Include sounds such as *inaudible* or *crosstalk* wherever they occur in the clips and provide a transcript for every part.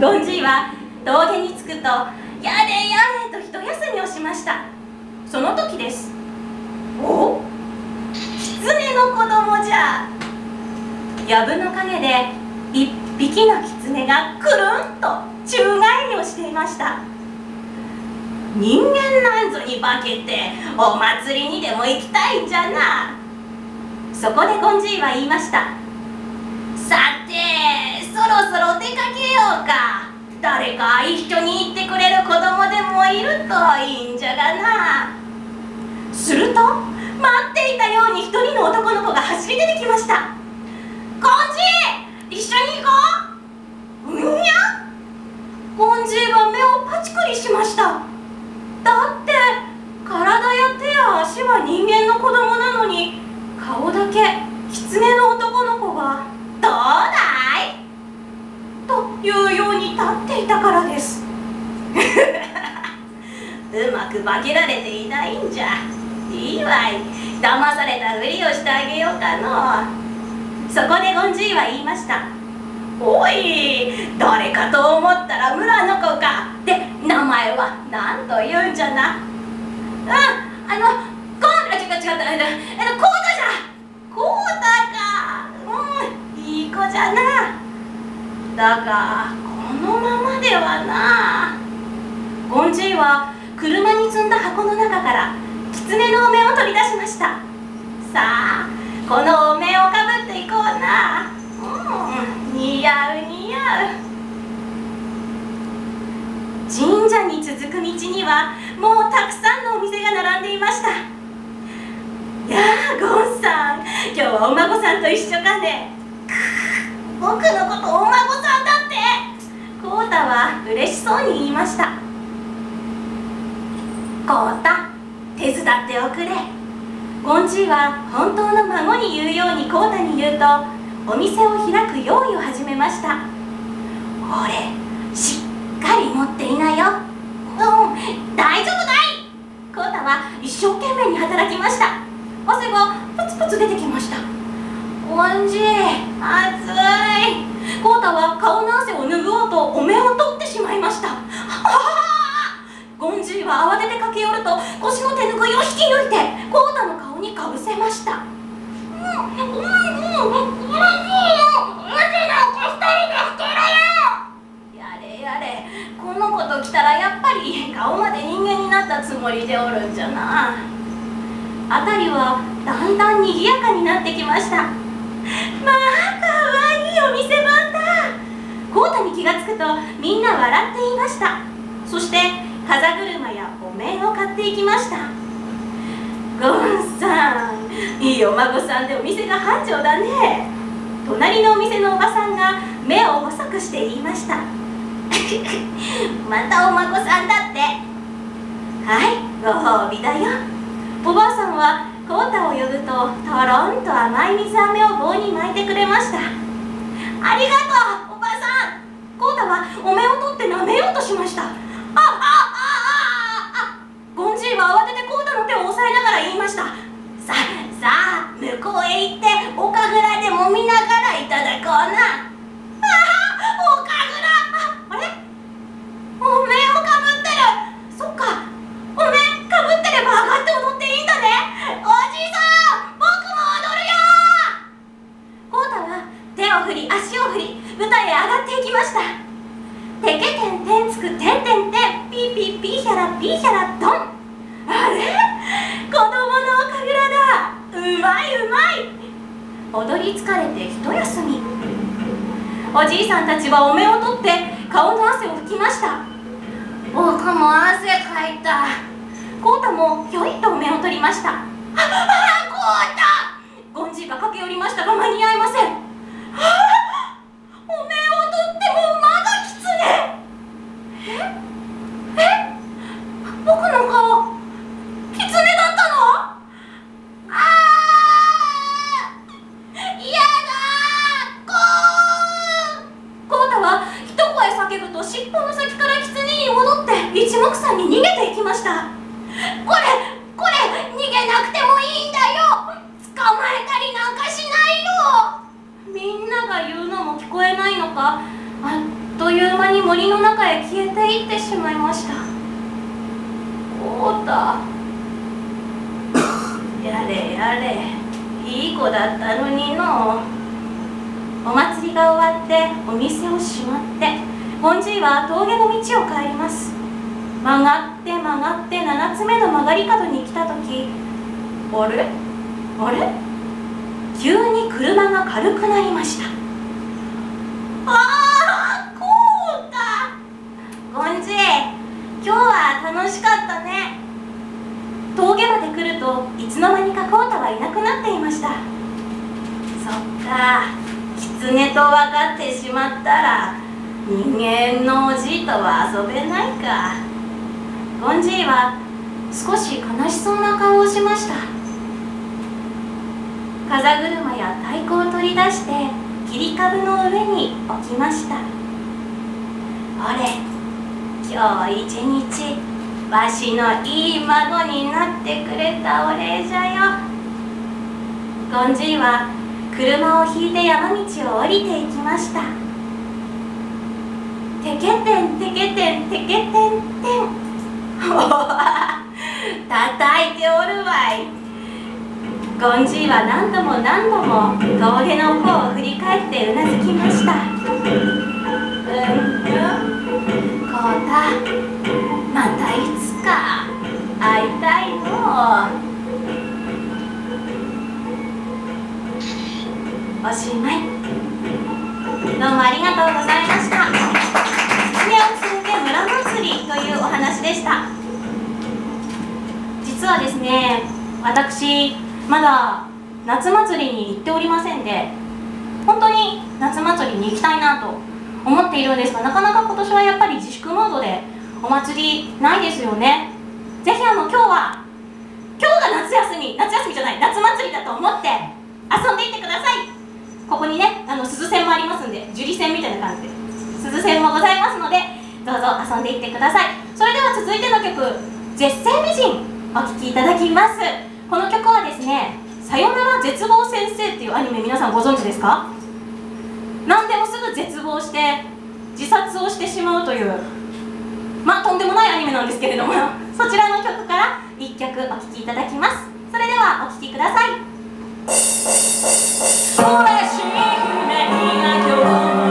ゴンジーは峠に着くと「やれやれ」と一休みをしました。その時です。お？狐の子供じゃ。藪の陰で一匹の狐がくるんと宙返りをしていました。人間なんぞに化けてお祭りにでも行きたいんじゃな。そこでゴンジーは言いました。さてそろそろ出かけようか。誰か一緒に行ってくれる子供でもいるといいんじゃがな。すると待っていたように一人の男の子が走り出てきましたゴンジー一緒に行こううんやゴンジーは目をパチクリしましただって体や手や足は人間の子供なのに顔だけ狐の男の子がどうだいというように立っていたからですうまく化けられていないんじゃ。いいわい。騙されたふりをしてあげようかの。そこでゴンジーは言いました。おい誰かと思ったら村の子か。で名前は何と言うんじゃな。うんあのコー違う違ったえっとコータじゃ。コータか。うんいい子じゃな。だがこのままではな。ゴンジーは車に積んだ箱の中から狐のお面を取り出しました。さあこのお面をかぶっていこうな。うん似合う似合う。神社に続く道にはもうたくさんのお店が並んでいました。やあゴンさん今日はお孫さんと一緒かね。僕のことお孫さんだって。コータは嬉しそうに言いました。コータ手伝っておくれ。ゴンジーは本当の孫に言うようにコータに言うとお店を開く用意を始めました。俺しっかり持っていなよ。うん大丈夫だい。コータは一生懸命に働きました。汗がプツプツ出てきました。ゴンジー暑いコータは顔の汗を拭おうとお面を取ってしまいましたはあは慌てて駆け寄ると腰の手ぬぐいを引き抜いてコータの顔にかぶせました。やれやれ。この子と来たらやっぱり顔まで人間になったつもりでおるんじゃな。辺りはだんだん賑やかになってきました。まあかわいいお店番だコータに気がつくとみんな笑っていました。そして風車やお面を買っていきました。ゴンさんいいお孫さんでお店が繁盛だね。隣のお店のおばさんが目を細くして言いました。*laughs* またお孫さんだって。はいご褒美だよ。おばあさんはコータを呼ぶととろんと甘い水飴を棒に巻いてくれました。ありがとうおばあさん。コータはお面を取って舐めようとしましたあああああゴンジーは慌ててコータの手を押さえながら言いましたささあ向こうへ行っておかぐらでもみながらいただこうなああおかぐらああれお面をかぶってるそっかお面かぶってれば上がって踊っていいんだねおじいさん僕も踊るよコータは手を振り足を振り舞台へ上がっていきましたてけてんてんつくてんてんてんピーピーピーヒャラピーヒャラドンあれ子供のおかぐらだうまいうまい踊り疲れて一休みおじいさんたちはお面を取って顔の汗を拭きました。僕も汗かいた。コータもひょいっとお面を取りました。ああコータ！ゴンジーが駆け寄りましたが間に合いません。ああお面を取ってもまだキツネえ？え？僕の顔キツネだったのああ嫌だコーコータは一声叫ぶと尻尾の先からキツネに戻って一目散に逃げていきましたこれこれ逃げなくてもいいんだよ捕まえたりなんかしないよみんなが言うのも聞こえないのかあっといに森の中へ消えていってしまいました。こうた。やれやれ。いい子だったのにの。お祭りが終わってお店を閉まってゴンジーは峠の道を帰ります。曲がって曲がって7つ目の曲がり角に来た時あれ？あれ？急に車が軽くなりましたああこうだゴンジ今日は楽しかったね。峠まで来るといつの間にかコウタはいなくなっていました。そっか。狐と分かってしまったら人間のおじいとは遊べないか。ゴンジーは少し悲しそうな顔をしました。風車や太鼓を取り出して切り株の上に置きました。俺今日一日わしのいい孫になってくれたお礼じゃよ。ゴンジーは車を引いて山道を降りていきました。てけてんてけてんてけてんて。ん *laughs* 叩いておるわい。ゴンジーは何度も何度も峠の方を振り返ってうなずきました。うんうん。こうた。またいつか会いたいの。おしまい。どうもありがとうございました。狐を連れて村祭りというお話でした。実はですね私まだ夏祭りに行っておりませんで本当に夏祭りに行きたいなと思っているんですがなかなか今年はやっぱり自粛モードでお祭りないですよね。ぜひあの今日は今日が夏休み。夏休みじゃない。夏祭りだと思って遊んでいってください。ここにねあの鈴線もありますんで樹里線みたいな感じで。鈴線もございますのでどうぞ遊んでいってください。それでは続いての曲「絶世美人」お聴きいただきます。この曲はですね「さよなら絶望先生」っていうアニメ皆さんご存知ですか？何でもすぐ絶望して自殺をしてしまうというまあとんでもないアニメなんですけれども *laughs* そちらの曲から1曲お聴きいただきます。それではお聴きください「嬉しい夢にが今日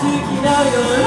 きな夜